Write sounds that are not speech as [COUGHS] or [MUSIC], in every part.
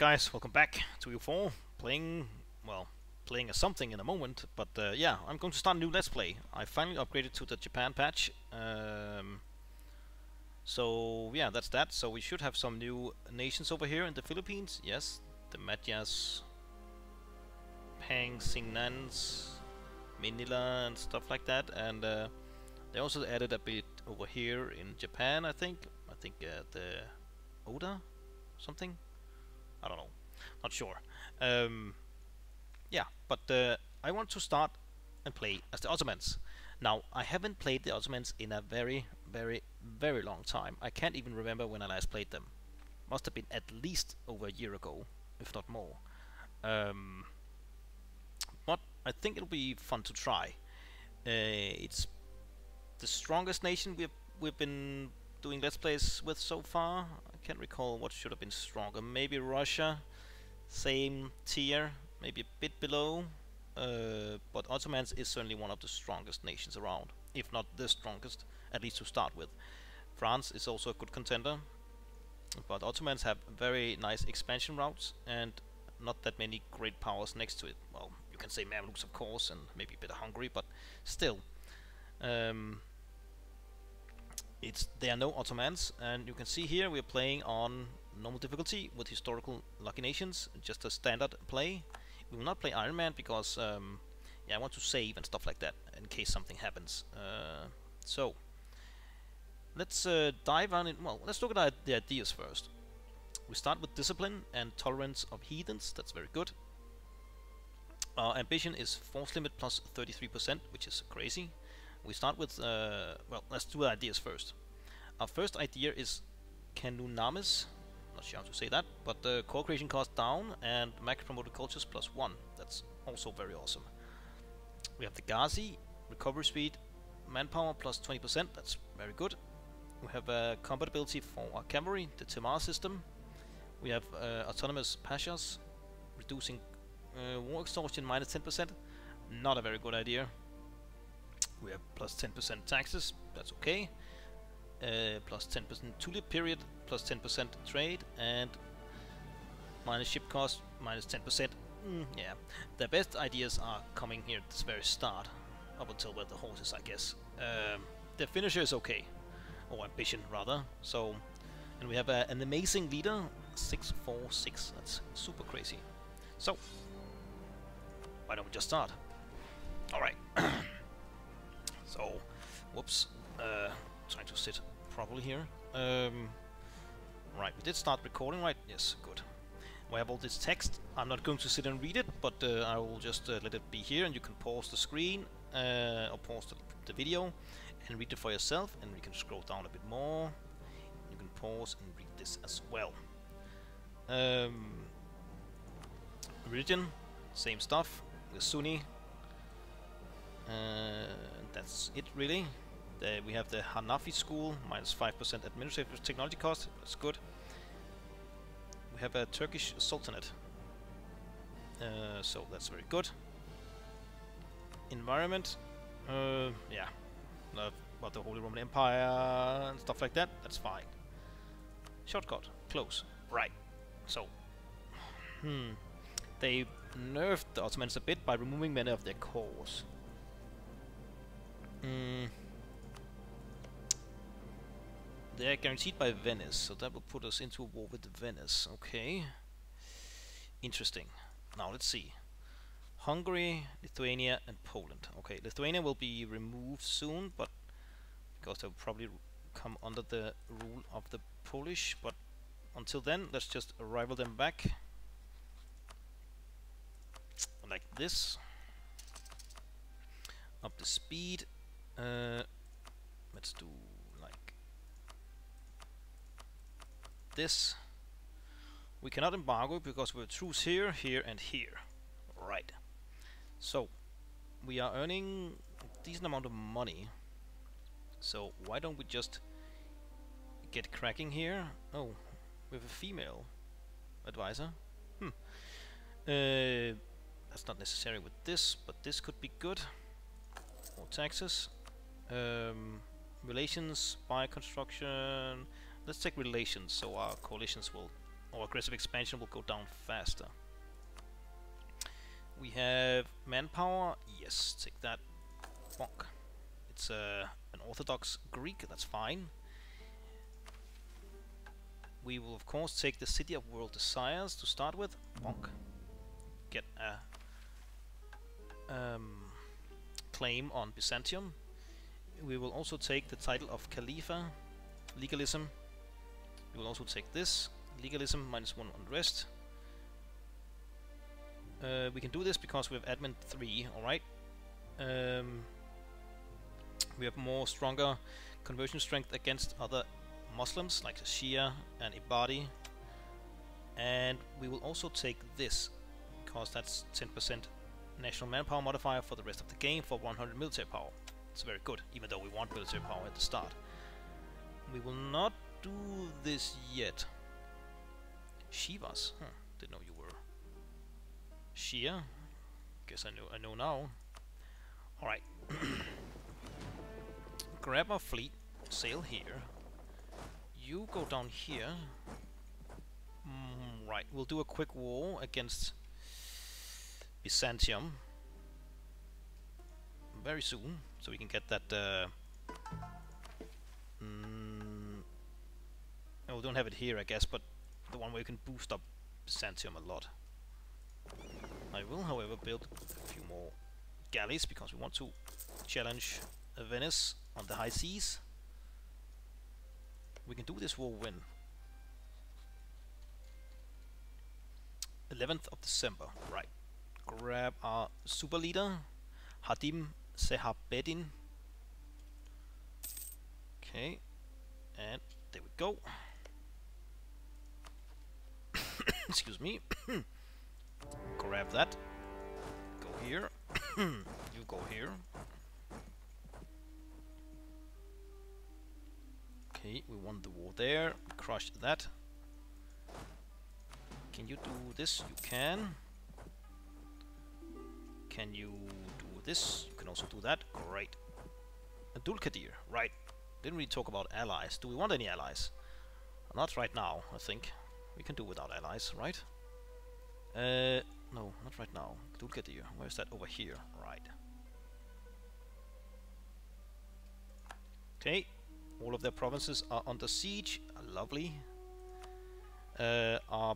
guys, welcome back to EU4, playing, well, playing a something in a moment, but uh, yeah, I'm going to start a new Let's Play. I finally upgraded to the Japan patch, um, so yeah, that's that. So we should have some new nations over here in the Philippines, yes, the Magyars, Pangasinans, Manila and stuff like that, and uh, they also added a bit over here in Japan, I think, I think uh, the Oda, something? I don't know, not sure. Um, yeah, but uh, I want to start and play as the Ottomans. Now, I haven't played the Ottomans in a very, very, very long time. I can't even remember when I last played them. Must have been at least over a year ago, if not more. Um, but I think it'll be fun to try. Uh, it's the strongest nation we've we've been doing let's plays with so far. I can't recall what should have been stronger. Maybe Russia, same tier, maybe a bit below. Uh, but Ottomans is certainly one of the strongest nations around, if not the strongest, at least to start with. France is also a good contender, but Ottomans have very nice expansion routes and not that many great powers next to it. Well, you can say Mamluks of course, and maybe a bit of Hungary, but still. Um, it's there are no Ottomans and you can see here we're playing on normal difficulty with historical lucky nations just a standard play. We will not play Iron Man because um, yeah I want to save and stuff like that in case something happens. Uh, so let's uh, dive on it. Well let's look at the ideas first. We start with discipline and tolerance of heathens. That's very good. Our ambition is force limit plus 33% which is crazy we start with, uh, well, let's do ideas first. Our first idea is Canunamis, not sure how to say that, but the core creation cost down and max promoted cultures plus 1. That's also very awesome. We have the Ghazi, recovery speed, manpower plus 20%, that's very good. We have uh, compatibility for our cavalry, the Timar system. We have uh, autonomous pashas, reducing uh, war exhaustion minus 10%. Not a very good idea. We have plus 10% taxes, that's okay. Uh, plus 10% tulip period, plus 10% trade, and minus ship cost, minus 10%. Mm, yeah, the best ideas are coming here at this very start, up until where the horses, I guess. Um, the finisher is okay, or ambition rather. So, and we have uh, an amazing leader, 646. That's super crazy. So, why don't we just start? All right. [CLEARS THROAT] So, whoops, uh, trying to sit properly here. Um, right, we did start recording, right? Yes, good. We have all this text. I'm not going to sit and read it, but uh, I will just uh, let it be here, and you can pause the screen uh, or pause the, the, video and read it for yourself. And we can scroll down a bit more. You can pause and read this as well. Um, religion, same stuff. The Sunni. Uh, that's it really. The, we have the Hanafi school, minus 5% administrative technology cost, that's good. We have a Turkish Sultanate, uh, so that's very good. Environment, uh, yeah, about the Holy Roman Empire and stuff like that, that's fine. Shortcut, close, right. So, hmm, they nerfed the Ottomans a bit by removing many of their cores. Mm. They are guaranteed by Venice, so that will put us into a war with Venice. Okay. Interesting. Now let's see. Hungary, Lithuania, and Poland. Okay, Lithuania will be removed soon, but because they'll probably come under the rule of the Polish. But until then, let's just rival them back like this. Up the speed uh, let's do like this. We cannot embargo because we're troops here, here, and here. Right. So we are earning a decent amount of money. So why don't we just get cracking here? Oh, we have a female advisor. Hmm. Uh, that's not necessary with this, but this could be good. More taxes. Um, relations, by construction. Let's take relations, so our coalitions will our aggressive expansion will go down faster. We have manpower. Yes, take that. Bonk. It's uh, an Orthodox Greek. That's fine. We will of course take the City of World Desires to start with. Bonk. Get a um, claim on Byzantium. We will also take the title of Khalifa, legalism. We will also take this, legalism minus one unrest. Uh, we can do this because we have admin 3, alright. Um, we have more stronger conversion strength against other Muslims like the Shia and Ibadi. And we will also take this because that's 10% national manpower modifier for the rest of the game for 100 military power. It's very good, even though we want military power at the start. We will not do this yet. Shivas? Huh, didn't know you were. Shia? Guess I know I know now. Alright. [COUGHS] Grab our fleet, sail here. You go down here. Mm, right, we'll do a quick war against Byzantium very soon, so we can get that. Uh, mm, oh, we don't have it here, I guess, but the one where you can boost up Byzantium a lot. I will, however, build a few more galleys because we want to challenge Venice on the high seas. We can do this war win. 11th of December, right grab our super leader, Hadim Sehabedin. Okay, and there we go. [COUGHS] Excuse me. [COUGHS] grab that. Go here. [COUGHS] you go here. Okay, we won the war there. Crush that. Can you do this? You can. Can you this? You can also do that. Great. A dulkadir. Right. Didn't really talk about allies. Do we want any allies? Not right now, I think. We can do without allies, right? Uh, no, not right now. Dulkadir. Where's that? Over here. Right. Okay. All of their provinces are under siege. Lovely. Uh, our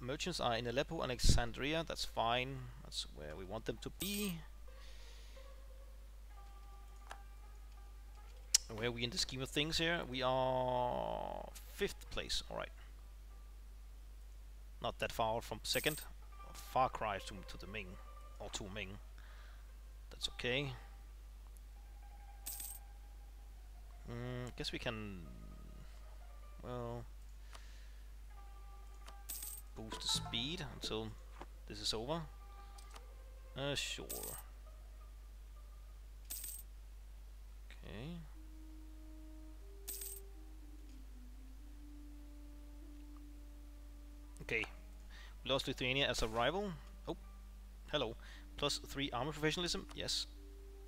merchants are in Aleppo and Alexandria. That's fine. That's where we want them to be. Where are we in the scheme of things here? We are fifth place, alright. Not that far from second. Far cry to, to the Ming, or to Ming. That's okay. Mm, guess we can... Well... Boost the speed until this is over. Uh, sure. Okay. Okay. Lost Lithuania as a rival. Oh. Hello. Plus 3 army professionalism. Yes.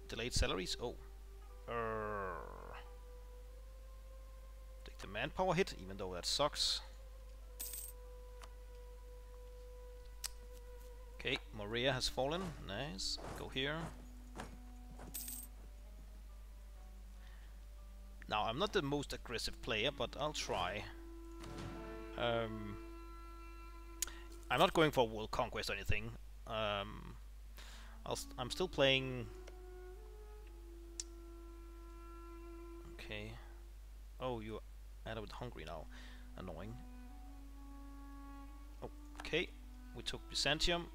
Delayed salaries. Oh. Urgh. Take the manpower hit, even though that sucks. Okay, Morea has fallen. Nice. Go here. Now, I'm not the most aggressive player, but I'll try. Um, I'm not going for world conquest or anything. Um, i st I'm still playing... Okay. Oh, you are added with Hungary now. Annoying. Okay, we took Byzantium.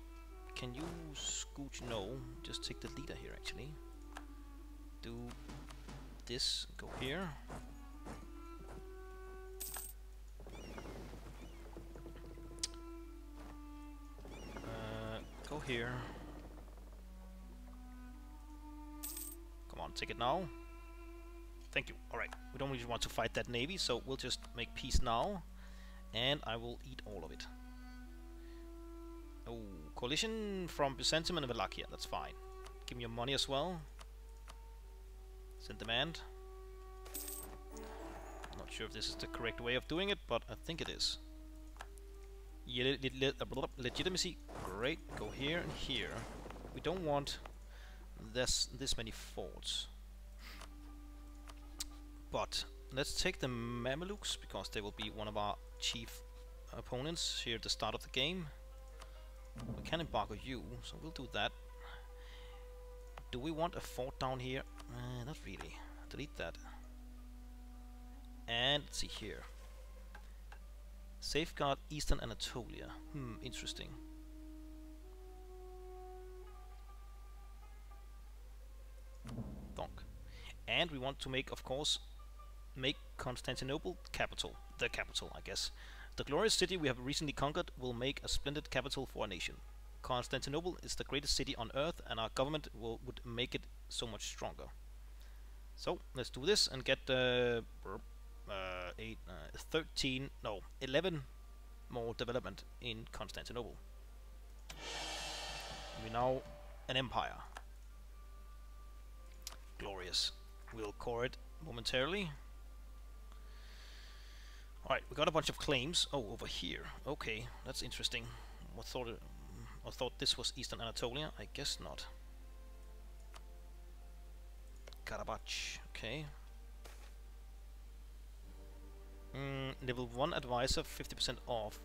Can you scooch? No, just take the leader here actually. Do this, go here. Here. Come on, take it now. Thank you. Alright, we don't really want to fight that navy, so we'll just make peace now. And I will eat all of it. Oh, coalition from Byzantium and Wallachia, that's fine. Give me your money as well. Send demand. Not sure if this is the correct way of doing it, but I think it is. Uh, legitimacy, great. Go here and here. We don't want this this many forts. But let's take the Mamelukes because they will be one of our chief opponents here at the start of the game. We can embargo you, so we'll do that. Do we want a fort down here? Uh, not really. Delete that. And let's see here. Safeguard Eastern Anatolia. Hmm, interesting. Donk. And we want to make, of course, make Constantinople capital. The capital, I guess. The glorious city we have recently conquered will make a splendid capital for our nation. Constantinople is the greatest city on earth and our government will, would make it so much stronger. So, let's do this and get uh, uh, eight, uh, 13, no, 11 more development in Constantinople. We're now an empire. Glorious. We'll core it momentarily. Alright, we got a bunch of claims. Oh, over here. Okay, that's interesting. I thought, I thought this was Eastern Anatolia. I guess not. Karabach. Okay. Mm, level 1 advisor, 50% off.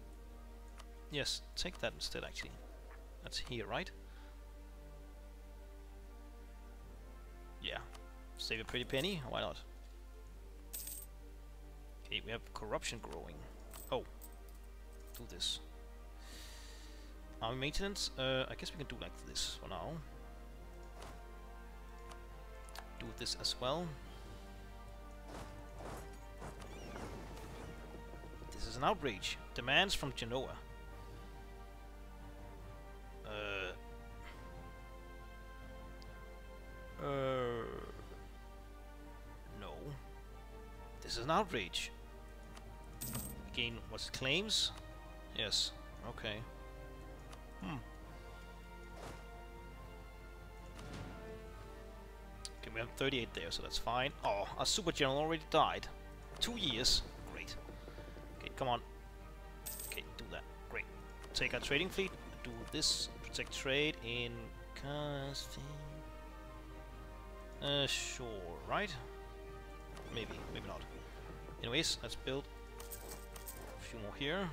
Yes, take that instead actually. That's here, right? Yeah. Save a pretty penny, why not? Okay, we have corruption growing. Oh. Do this. Army maintenance, uh, I guess we can do like this for now. Do this as well. An outrage. Demands from Genoa. Uh. Uh. No. This is an outrage. Again, what's claims? Yes. Okay. Hmm. Okay, we have 38 there, so that's fine. Oh, our super general already died. Two years. Come on. Okay, do that. Great. Take our trading fleet. Do this. Protect trade in casting. Uh, sure, right? Maybe, maybe not. Anyways, let's build a few more here.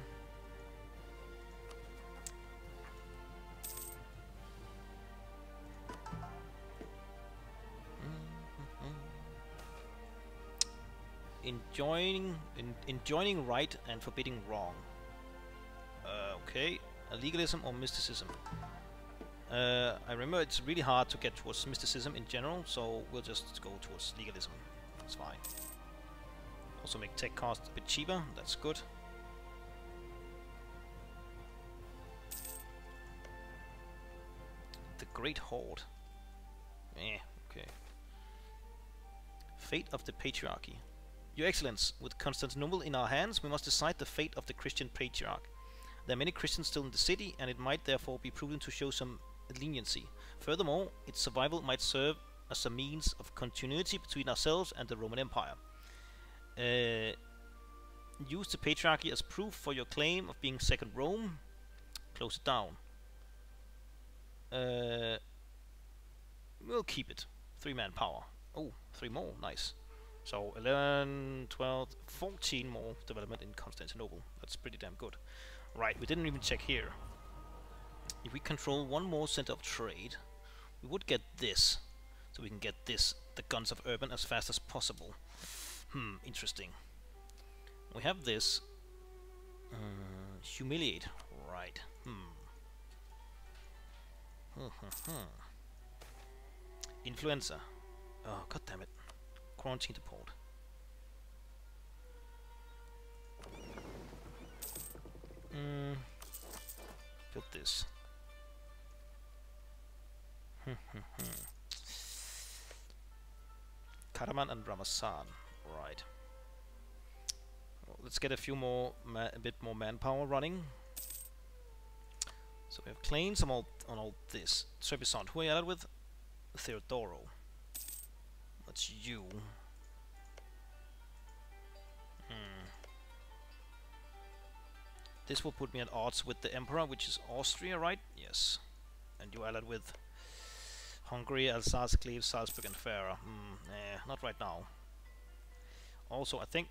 Enjoying in, enjoining right and forbidding wrong. Uh, okay, legalism or mysticism. Uh, I remember it's really hard to get towards mysticism in general, so we'll just go towards legalism. It's fine. Also make tech cost a bit cheaper, that's good. The Great Horde. Eh, okay. Fate of the Patriarchy. Your Excellence, with Constantinople in our hands, we must decide the fate of the Christian Patriarch. There are many Christians still in the city, and it might therefore be prudent to show some leniency. Furthermore, its survival might serve as a means of continuity between ourselves and the Roman Empire. Uh, use the Patriarchy as proof for your claim of being Second Rome. Close it down. Uh, we'll keep it. Three man power. Oh, three more. Nice. So 11, 12, 14 more development in Constantinople. That's pretty damn good. Right, we didn't even check here. If we control one more center of trade, we would get this. So we can get this, the Guns of Urban, as fast as possible. Hmm, interesting. We have this. Uh, humiliate. Right. Hmm. Hmm, hmm, hmm. Influenza. Oh, god damn it quarantine port. Mm. Build this. Hmm, hmm, hmm. Karaman and Ramazan. Right. Well, let's get a few more, a bit more manpower running. So we have claims on all, on all this. Trebizond. Who are you at with? Theodoro. You. Hmm. This will put me at odds with the Emperor, which is Austria, right? Yes. And you allied with Hungary, Alsace, Cleves, Salzburg and Ferrara. Hmm, eh, not right now. Also, I think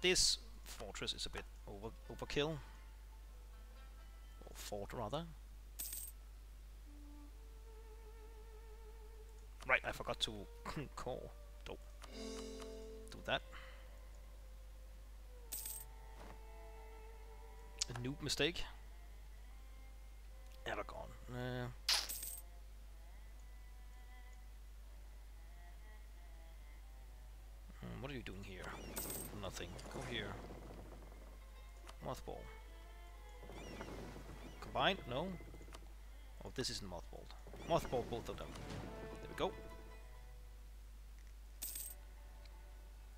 this fortress is a bit over overkill. Or fort, rather. Right, I forgot to [COUGHS] call. Do, do that. A noob mistake. Aragon. Uh, what are you doing here? Nothing. Go here. Mothball. Combined? No? Oh, this isn't mothballed. Mothball both of them. We go.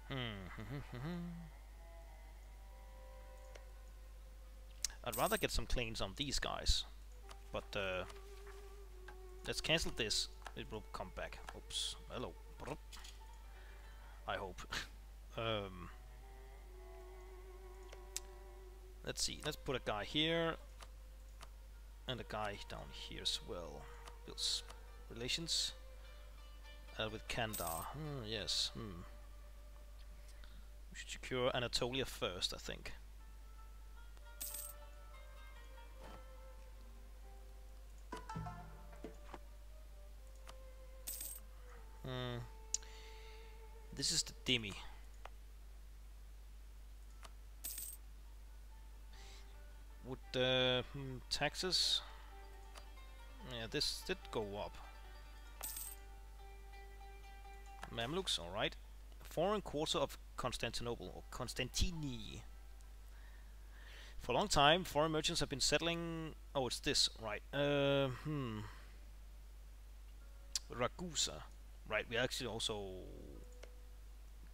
Hmm. [LAUGHS] I'd rather get some claims on these guys. But uh, let's cancel this. It will come back. Oops. Hello. I hope. [LAUGHS] um, let's see. Let's put a guy here and a guy down here as well. Builds relations uh, with Candar. Hmm, yes. Hmm. We should secure Anatolia first, I think. Hmm. This is the Demi. Would uh, hmm, taxes? Yeah, this did go up. Mamluks, alright. Foreign quarter of Constantinople, or Constantini. For a long time, foreign merchants have been settling... Oh, it's this, right. Uh, hmm. Ragusa. Right, we're actually also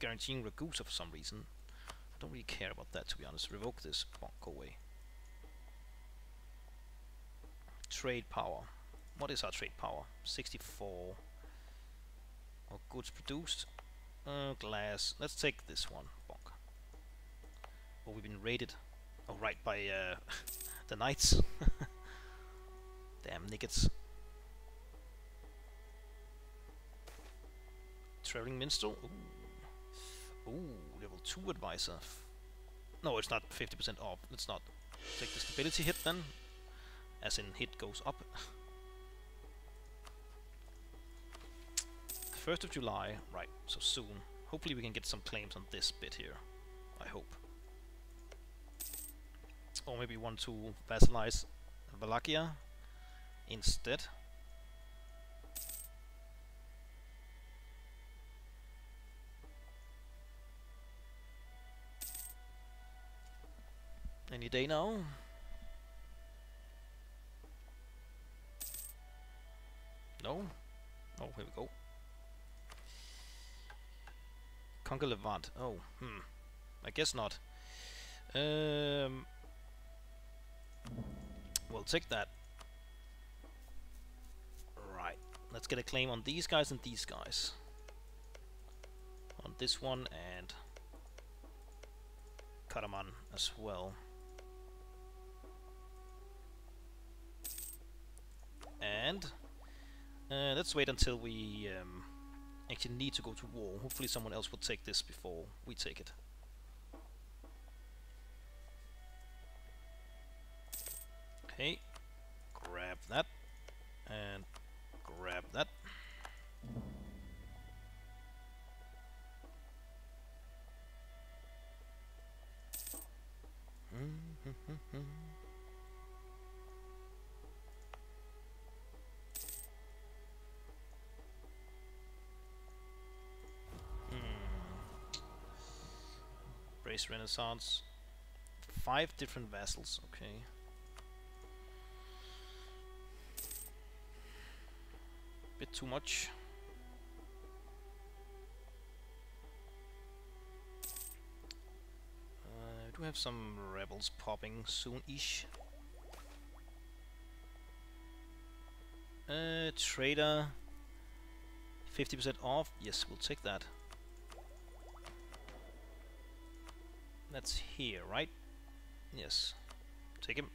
guaranteeing Ragusa for some reason. I don't really care about that, to be honest. Revoke this. Bonk, go away. Trade power. What is our trade power? 64. Or goods produced. Uh, glass. Let's take this one. Bonk. Oh, we've been raided. Oh, right, by uh, [LAUGHS] the knights. [LAUGHS] Damn niggas. Traveling minstrel. Ooh. Ooh, level 2 advisor. No, it's not 50% off. Let's not take the stability hit then. As in, hit goes up. [LAUGHS] 1st of July, right, so soon. Hopefully we can get some claims on this bit here. I hope. Or maybe want to vassalize Wallachia instead. Any day now. No? Oh, here we go. Conquer Levant. Oh, hmm. I guess not. Um, we'll take that. Right. Let's get a claim on these guys and these guys. On this one and Karaman as well. And uh, let's wait until we um, actually need to go to war. Hopefully someone else will take this before we take it. Okay, grab that and grab that. Renaissance. Five different vassals, okay. Bit too much. Uh, I do have some rebels popping soon-ish. Uh, trader, 50% off. Yes, we'll take that. That's here, right? Yes. Take him.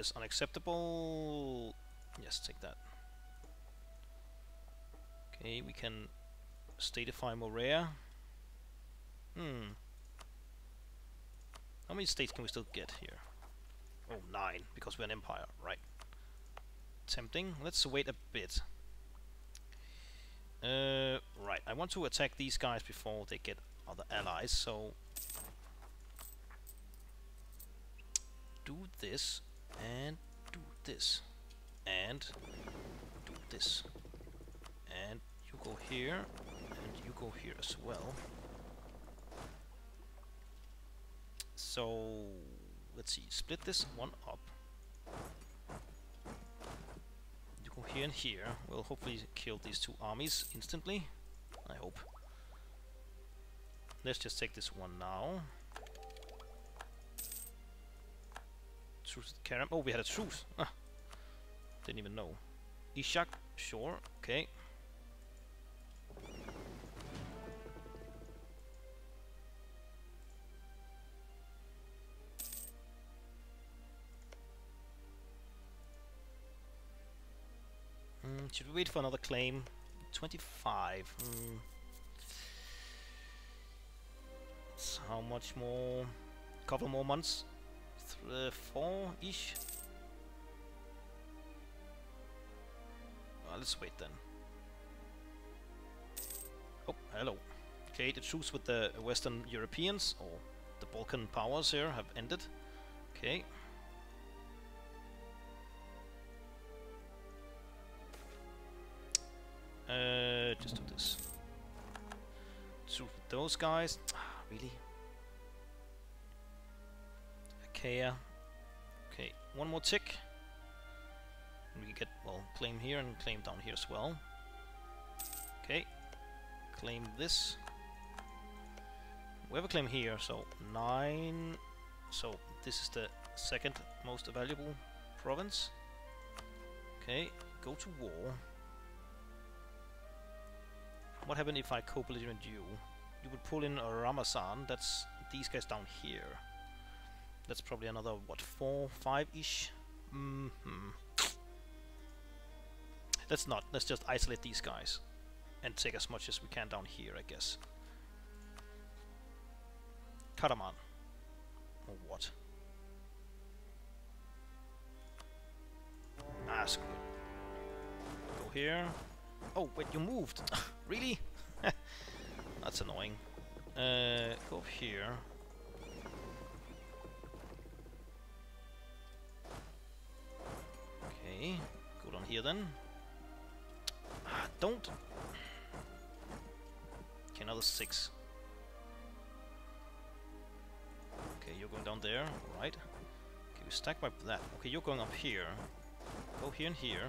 Is unacceptable. Yes, take that. Okay, we can statify Morea. Hmm. How many states can we still get here? Oh, nine, because we're an empire, right. Tempting. Let's wait a bit. Uh, right, I want to attack these guys before they get other allies, so... Do this, and do this, and do this. And you go here, and you go here as well. So, let's see, split this one up. You go here and here. We'll hopefully kill these two armies instantly. I hope. Let's just take this one now. Karam. Oh, we had a truce. Ah. Didn't even know. Ishak, sure, okay. Mm, should we wait for another claim? 25. Mm. How much more? Couple more months? Th uh, Four-ish? Uh, let's wait then. Oh, hello. Okay, the truce with the Western Europeans, or the Balkan powers here, have ended. Okay. Uh, just do this. Truce with those guys. Ah, really? Achaia. Uh, okay, one more tick. We get, well, claim here and claim down here as well. Okay, claim this. We have a claim here, so 9. So this is the second most valuable province. Okay, go to war. What happened if I co-belligerent you? You would pull in a Ramazan, that's these guys down here. That's probably another, what, 4, 5-ish? Mm -hmm. Let's not. Let's just isolate these guys and take as much as we can down here, I guess. Cut Karaman. Or what? Ah, screw it. Go here. Oh, wait, you moved. [LAUGHS] really? [LAUGHS] That's annoying. Uh, go here. Okay, go down here then. Ah, don't! Okay, another six. Okay, you're going down there, right? Okay, we stack by that. Okay, you're going up here. Go here and here.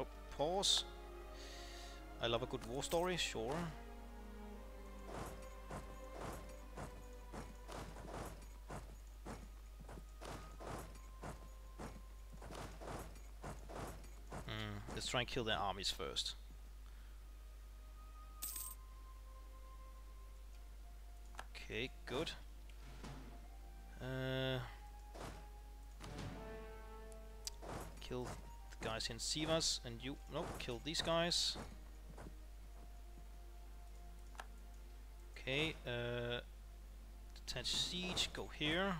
Oh, pause. I love a good war story, sure. Let's try and kill their armies first. Okay, good. Uh, kill the guys in Sivas, and you... Nope, kill these guys. Okay, uh, detach siege, go here.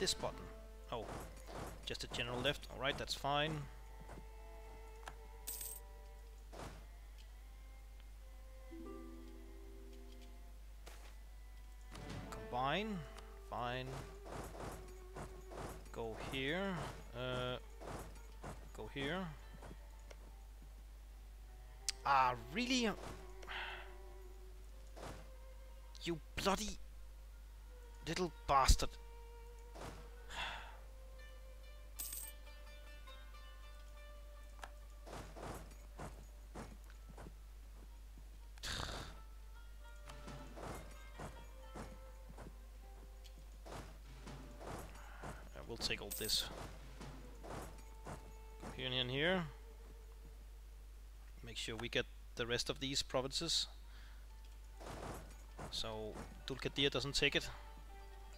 This button? Oh, just a general left. Alright, that's fine. Combine. Fine. Go here. Uh, go here. Ah, really? You bloody little bastard. Sure we get the rest of these provinces. So Dulkadir doesn't take it.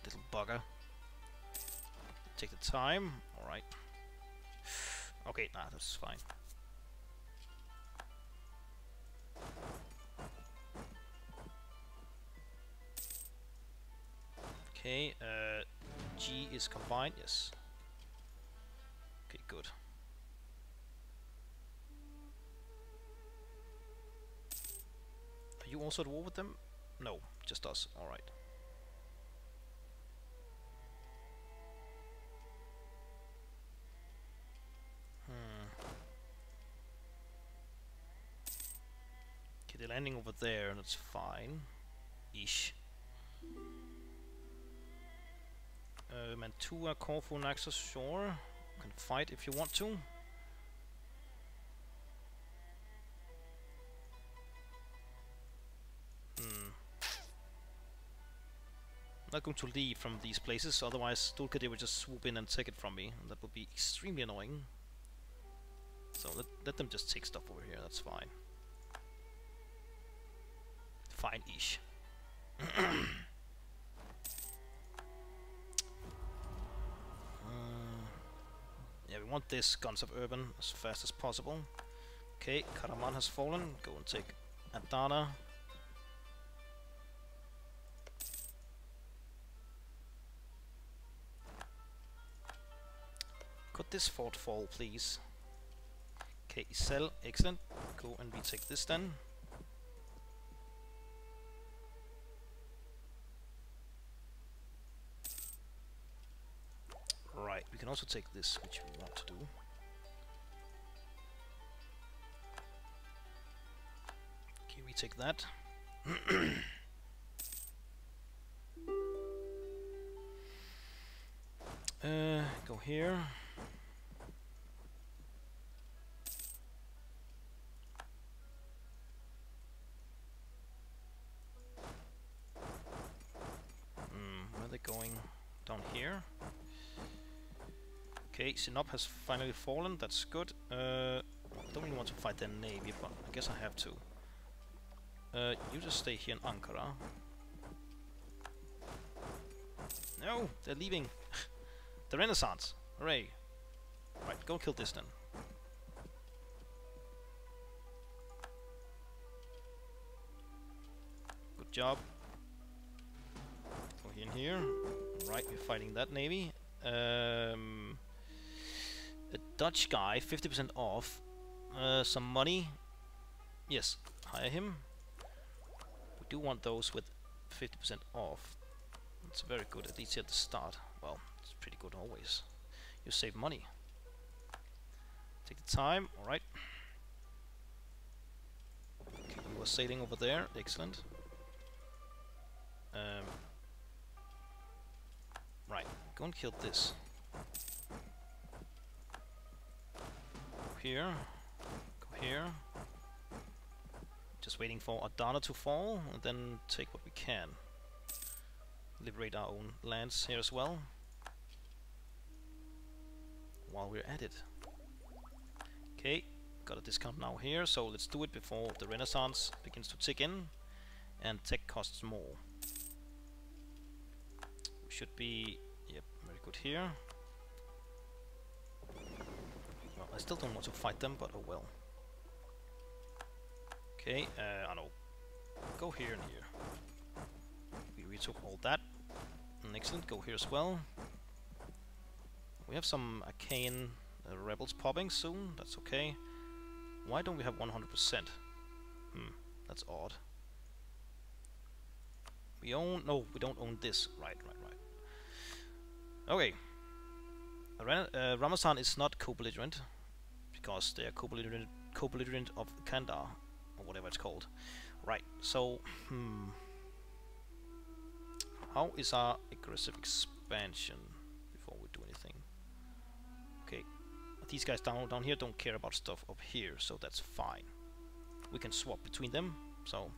Little bugger. Take the time. Alright. Okay, nah, that's fine. Okay, uh, G is combined, yes. Okay, good. You also at war with them? No, just us. Alright. Hmm. Okay, they're landing over there, and that's fine. Ish. Uh, Mantua, Corfu, Naxos, sure. You can fight if you want to. Not going to leave from these places, otherwise Dulkadir would just swoop in and take it from me, and that would be extremely annoying. So let, let them just take stuff over here, that's fine. Fine-ish. [COUGHS] Uh, yeah, we want this Guns of Urban as fast as possible. Okay, Karaman has fallen. Go and take Adana. Could this fort fall, please? Okay, sell. Excellent. Go and retake this then. Right, we can also take this, which we want to do. Okay, we take that. [CLEARS THROAT] uh, go here. Hmm, where are they going? Down here? Okay, Sinop has finally fallen, that's good. Uh, I don't really want to fight their navy, but I guess I have to. Uh, you just stay here in Ankara. No, they're leaving. The Renaissance. Hooray. Right, go kill this then. Good job. Go and here. Right, we're fighting that navy. Um, a Dutch guy, 50% off. Uh, some money. Yes, hire him. We do want those with 50% off. It's very good, at least at the start. Well, pretty good always. You save money. Take the time, alright. Okay, we were sailing over there, excellent. Um, right, go and kill this. here. Go here. Just waiting for Adana to fall, and then take what we can. Liberate our own lands here as well. While we're at it. Okay, got a discount now here, so let's do it before the Renaissance begins to tick in, and tech costs more. Should be, yep, very good here. Well, I still don't want to fight them, but oh well. Okay, uh, I know. Go here and here. We retook all that. Excellent, go here as well. We have some Achaean uh, rebels popping soon, that's okay. Why don't we have 100%? Hmm, that's odd. We own... no, we don't own this. Right, right, right. Okay. Uh, Ramazan is not co-belligerent because they are co-belligerent, co-belligerent of Candar. or whatever it's called. Right, so, hmm. How is our aggressive expansion these guys down down here don't care about stuff up here, so that's fine. We can swap between them, so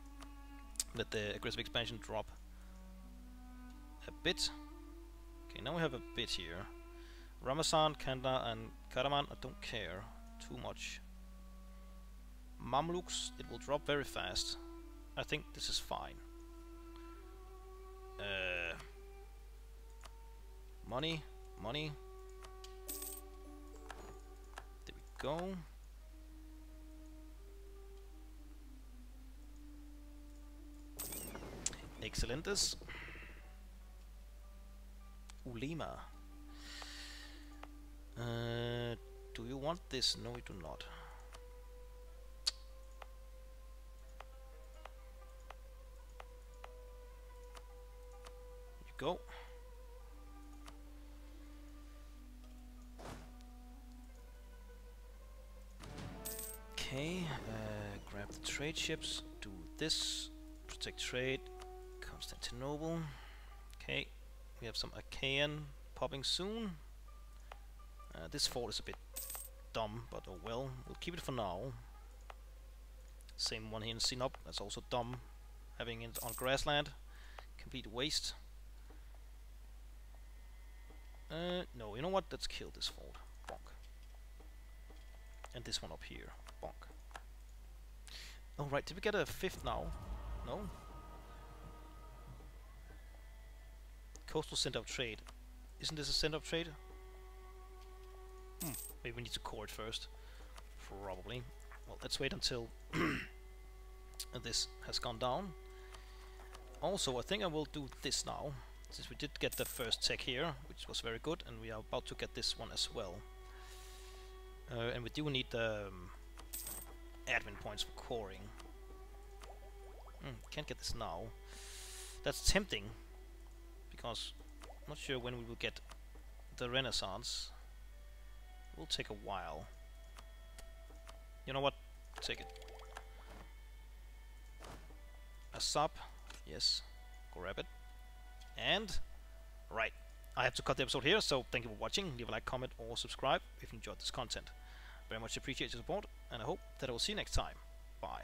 let the aggressive expansion drop a bit. Okay, now we have a bit here. Ramazan, Candar and Karaman, I don't care too much. Mamluks, it will drop very fast. I think this is fine. Uh, money, money. Go. Excelentes. Ulema. Uh, do you want this? No, you do not. You go. Okay, uh, grab the trade ships, do this, protect trade, Constantinople. Okay, we have some Achaean popping soon. Uh, this fort is a bit dumb, but oh well, we'll keep it for now. Same one here in Sinop, that's also dumb. Having it on grassland, complete waste. Uh, no, you know what, let's kill this fort. Bonk. And this one up here. Bonk. Oh right, did we get a fifth now? No? Coastal Center of Trade. Isn't this a center of trade? Hmm. Maybe we need to core it first. Probably. Well, let's wait until [CLEARS THROAT] this has gone down. Also, I think I will do this now, since we did get the first tech here, which was very good, and we are about to get this one as well. Uh, and we do need the um, admin points for coring. Mm, can't get this now. That's tempting, because I'm not sure when we will get the Renaissance It will take a while. You know what? Take it. A sub. Yes. Grab it. And... Right. I have to cut the episode here, so thank you for watching. Leave a like, comment, or subscribe if you enjoyed this content. Very much appreciate your support, and I hope that I will see you next time. Bye.